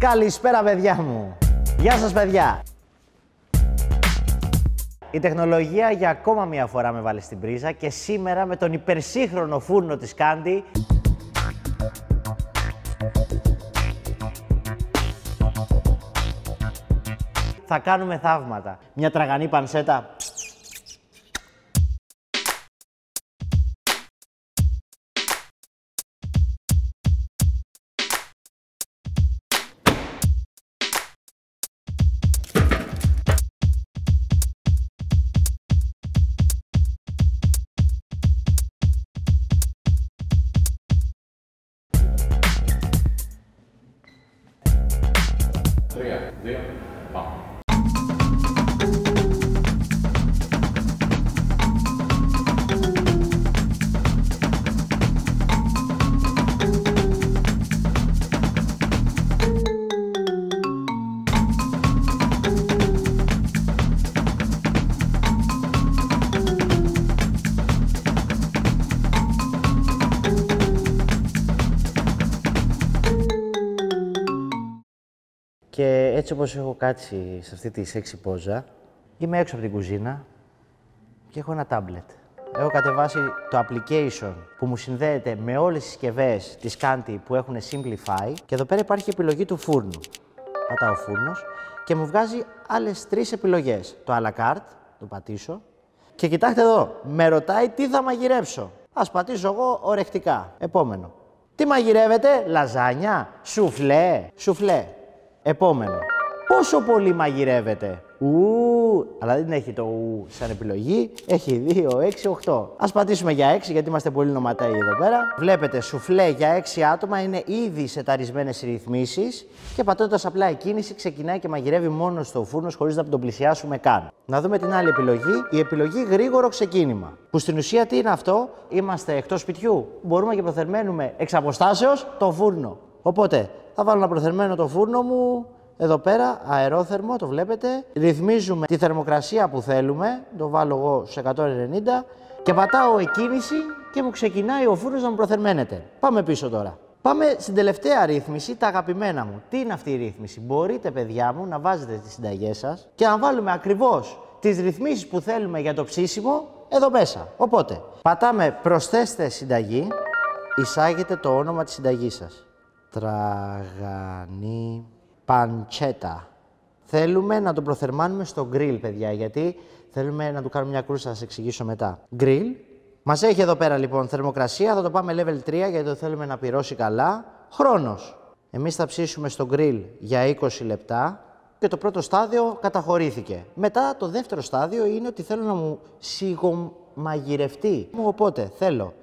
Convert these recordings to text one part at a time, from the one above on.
Καλησπέρα παιδιά μου. Γεια σας παιδιά. Η τεχνολογία για ακόμα μία φορά με βάλει στην πρίζα και σήμερα με τον υπερσύγχρονο φούρνο της Κάντι θα κάνουμε θαύματα. Μια τραγανή πανσέτα Και έτσι όπως έχω κάτσει σε αυτή τη σεξι πόζα, είμαι έξω από την κουζίνα και έχω ένα τάμπλετ. Έχω κατεβάσει το application που μου συνδέεται με όλες τις συσκευές της Canti που έχουν Simplify και εδώ πέρα υπάρχει επιλογή του φούρνου. Πατάω φούρνος και μου βγάζει άλλες τρεις επιλογές. Το à la carte, το πατήσω και κοιτάξτε εδώ, με ρωτάει τι θα μαγειρέψω. Ας πατήσω εγώ ορεκτικά. Επόμενο. Τι μαγειρεύετε, λαζάνια, σουφλέ, σουφλέ. Επόμενο. Πόσο πολύ μαγειρεύετε. Ου, αλλά δεν έχει το ου σαν επιλογή. Έχει 2, 6, 8. Ας πατήσουμε για 6 γιατί είμαστε πολύ νοματέοι εδώ πέρα. Βλέπετε, σουφλέ για 6 άτομα είναι ήδη σεταρισμένες ρυθμίσεις και πατώντας απλά εκκίνηση ξεκινάει και μαγειρεύει μόνος στο φούρνος χωρίς να τον πλησιάσουμε καν. Να δούμε την άλλη επιλογή. Η επιλογή γρήγορο ξεκίνημα. Που στην ουσία τι είναι αυτό, είμαστε εκτός σπιτιού. Μπορούμε και προθερμαίνουμε εξ αποστάσεως το φούρνο. Οπότε θα βάλω να προθερμαίνω το φούρνο μου εδώ πέρα, αερόθερμο, το βλέπετε. Ρυθμίζουμε τη θερμοκρασία που θέλουμε, το βάλω εγώ σε 190 και πατάω εκκίνηση και μου ξεκινάει ο φούρνος να μου προθερμαίνεται. Πάμε πίσω τώρα. Πάμε στην τελευταία ρύθμιση, τα αγαπημένα μου. Τι είναι αυτή η ρύθμιση; Μπορείτε, παιδιά μου, να βάζετε τις συνταγές σας και να βάλουμε ακριβώς τις ρυθμίσεις που θέλουμε για το ψήσιμο εδώ μέσα. Οπότε, πατάμε προσθέστε συνταγή, εισάγετε το όνομα της συνταγής σας. Τραγανή παντσέτα. Θέλουμε να το προθερμάνουμε στο γκριλ, παιδιά, γιατί θέλουμε να του κάνουμε μια κρούσα, θα σας εξηγήσω μετά. Γκριλ. Μας έχει εδώ πέρα λοιπόν θερμοκρασία, θα το πάμε level 3 γιατί το θέλουμε να πυρώσει καλά. Χρόνος. Εμείς θα ψήσουμε στο γκριλ για 20 λεπτά και το πρώτο στάδιο καταχωρήθηκε. Μετά το δεύτερο στάδιο είναι ότι θέλω να μου σιγομαγειρευτεί. Οπότε θέλω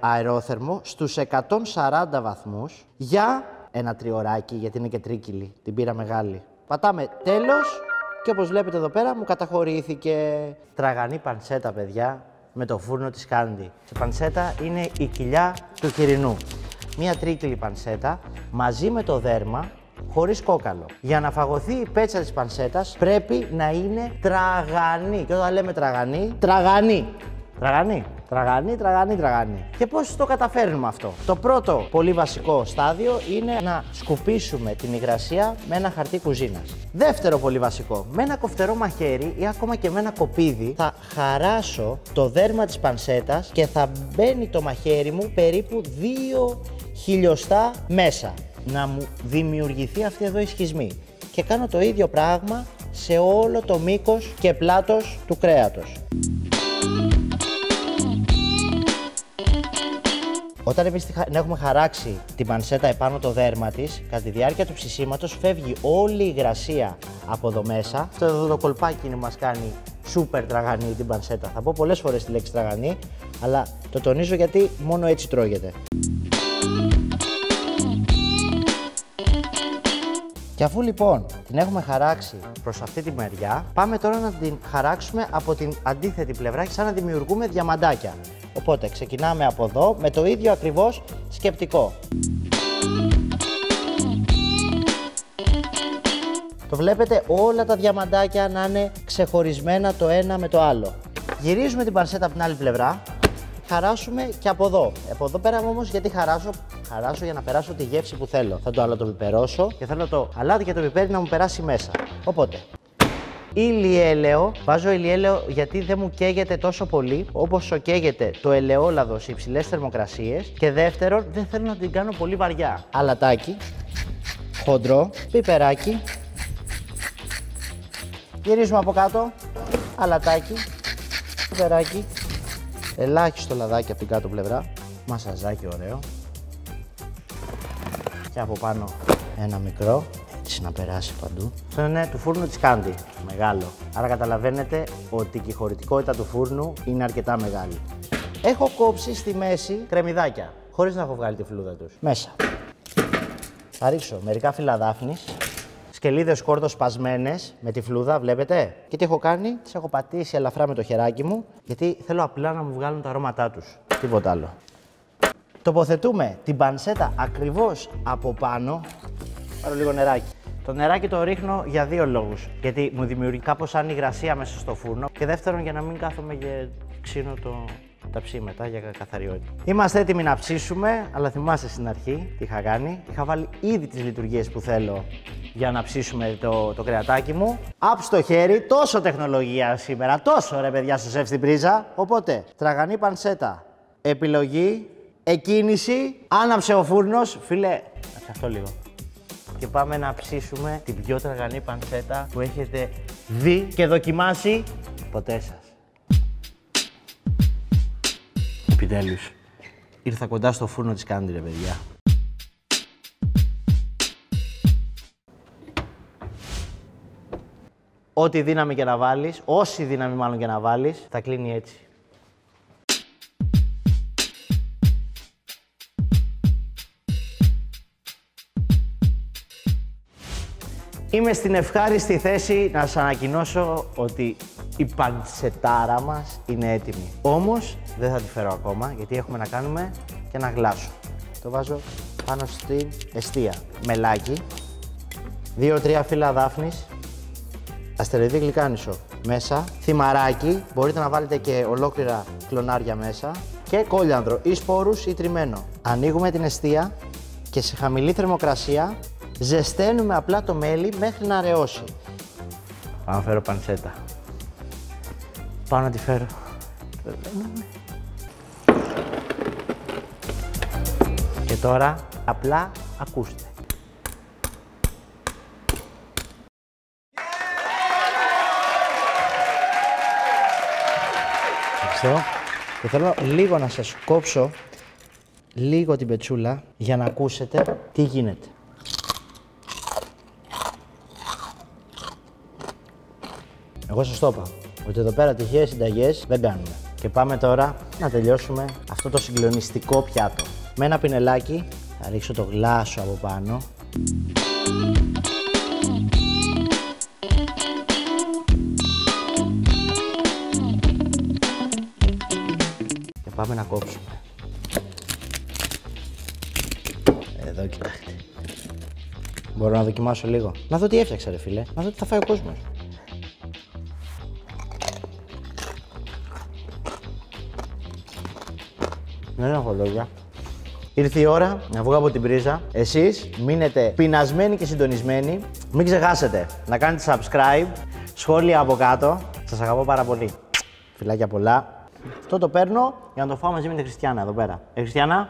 αερόθερμο στους 140 βαθμούς για ένα τριωράκι, γιατί είναι και τρίκυλη, την πήρα μεγάλη. Πατάμε τέλος και όπως βλέπετε εδώ πέρα μου καταχωρήθηκε τραγανή πανσέτα, παιδιά, με το φούρνο της Κάντι. Η πανσέτα είναι η κοιλιά του κυρινού. Μία τρίκυλη πανσέτα μαζί με το δέρμα χωρίς κόκαλο. Για να φαγωθεί η πέτσα της πανσέτας πρέπει να είναι τραγανή. Και όταν λέμε τραγανή, τραγανή. Τραγανή. Τραγανή, τραγανή, τραγανή. Και πώς το καταφέρνουμε αυτό; Το πρώτο πολύ βασικό στάδιο είναι να σκουπίσουμε την υγρασία με ένα χαρτί κουζίνας. Δεύτερο πολύ βασικό, με ένα κοφτερό μαχαίρι ή ακόμα και με ένα κοπίδι θα χαράσω το δέρμα της πανσέτας και θα μπαίνει το μαχαίρι μου περίπου 2 χιλιοστά μέσα. Να μου δημιουργηθεί αυτή εδώ η σχισμή. Και κάνω το ίδιο πράγμα σε όλο το μήκος και πλάτος του κρέατος. Όταν εμείς έχουμε χαράξει την πανσέτα επάνω το δέρμα της, κατά τη διάρκεια του ψησίματος φεύγει όλη η υγρασία από εδώ μέσα. Αυτό εδώ το κολπάκι είναι μας κάνει σούπερ τραγανή την πανσέτα. Θα πω πολλές φορές τη λέξη τραγανή, αλλά το τονίζω γιατί μόνο έτσι τρώγεται. Και αφού λοιπόν την έχουμε χαράξει προς αυτή τη μεριά, πάμε τώρα να την χαράξουμε από την αντίθετη πλευρά και σαν να δημιουργούμε διαμαντάκια. Οπότε ξεκινάμε από εδώ με το ίδιο ακριβώς σκεπτικό. Το βλέπετε όλα τα διαμαντάκια να είναι ξεχωρισμένα το ένα με το άλλο. Γυρίζουμε την πανσέτα από την άλλη πλευρά, χαράσουμε και από εδώ. Από εδώ πέρα όμως γιατί χαράσω, χαράσω για να περάσω τη γεύση που θέλω. Θα το αλατοπιπερώσω και θέλω το αλάτι και το πιπέρι να μου περάσει μέσα. Οπότε, ηλιέλαιο. Βάζω ηλιέλαιο γιατί δεν μου καίγεται τόσο πολύ όπως καίγεται το ελαιόλαδος σε υψηλές θερμοκρασίες. Και δεύτερον, δεν θέλω να την κάνω πολύ βαριά. Αλατάκι, χοντρό, πιπεράκι. Γυρίζουμε από κάτω, αλατάκι, πιπεράκι. Ελάχιστο λαδάκι από την κάτω πλευρά. Μασαζάκι ωραίο. Και από πάνω ένα μικρό έτσι να περάσει παντού. Αυτό είναι του φούρνου της Κάντι, μεγάλο. Άρα καταλαβαίνετε ότι και η χωρητικότητα του φούρνου είναι αρκετά μεγάλη. Έχω κόψει στη μέση κρεμμυδάκια, χωρίς να έχω βγάλει τη φλούδα τους. Μέσα. Θα ρίξω μερικά φύλλα δάφνης, σκελίδες κόρδος σπασμένες με τη φλούδα, βλέπετε. Και τι έχω κάνει, τις έχω πατήσει ελαφρά με το χεράκι μου, γιατί θέλω απλά να μου βγάλουν τα αρώματά τους. Τίποτα άλλο. Τοποθετούμε την πανσέτα ακριβώς από πάνω. Πάρω λίγο νεράκι. Το νεράκι το ρίχνω για δύο λόγους. Γιατί μου δημιουργεί κάπως σαν υγρασία μέσα στο φούρνο. Και δεύτερον για να μην κάθομαι και ξύνω το, τα ψήματα για καθαριότητα. Είμαστε έτοιμοι να ψήσουμε, αλλά θυμάστε στην αρχή τι είχα κάνει. Είχα βάλει ήδη τις λειτουργίες που θέλω για να ψήσουμε το, το κρεατάκι μου. Απ στο χέρι, τόσο τεχνολογία σήμερα, τόσο ρε παιδιά στο σεφ στην πρίζα. Οπότε, τραγανή πανσέτα, επιλογή, εκκίνηση, άναψε ο φούρνος. Φίλε, αυτό λίγο και πάμε να ψήσουμε την πιο τραγανή πανσέτα που έχετε δει και δοκιμάσει ποτέ σας. Επιτέλους. Ήρθα κοντά στο φούρνο της Κάντι, ρε παιδιά. Ό,τι δύναμη και να βάλεις, όση δύναμη μάλλον και να βάλεις, θα κλείνει έτσι. Είμαι στην ευχάριστη θέση να σας ανακοινώσω ότι η παντσετάρα μας είναι έτοιμη. Όμως δεν θα τη φέρω ακόμα γιατί έχουμε να κάνουμε και ένα γλάσο. Το βάζω πάνω στην εστία. Μελάκι, δύο-τρία φύλλα δάφνης, αστεροειδή γλυκάνισο μέσα, θυμαράκι, μπορείτε να βάλετε και ολόκληρα κλονάρια μέσα και κόλιανδρο ή σπόρους ή τριμμένο. Ανοίγουμε την εστία και σε χαμηλή θερμοκρασία ζεσταίνουμε απλά το μέλι μέχρι να αραιώσει. Πάω να φέρω πανσέτα. Πάω να τη φέρω. Και τώρα απλά ακούστε. Ευχαριστώ. Και θέλω λίγο να σας κόψω λίγο την πετσούλα για να ακούσετε τι γίνεται. Εγώ σας το είπα ότι εδώ πέρα τυχαίες συνταγές δεν κάνουμε. Και πάμε τώρα να τελειώσουμε αυτό το συγκλονιστικό πιάτο. Με ένα πινελάκι θα ρίξω το γλάσο από πάνω. Και πάμε να κόψουμε. Εδώ κοιτάξτε. Μπορώ να δοκιμάσω λίγο. Να δω τι έφτιαξα ρε φίλε. Να δω τι θα φάει ο κόσμος. Δεν έχω λόγια. Ήρθε η ώρα να βγω από την πρίζα. Εσείς μείνετε πεινασμένοι και συντονισμένοι. Μην ξεχάσετε να κάνετε subscribe, σχόλια από κάτω. Σας αγαπώ πάρα πολύ. Φιλάκια πολλά. Αυτό το παίρνω για να το φάω μαζί με τη Χριστιανά εδώ πέρα. Ε, Χριστιανά.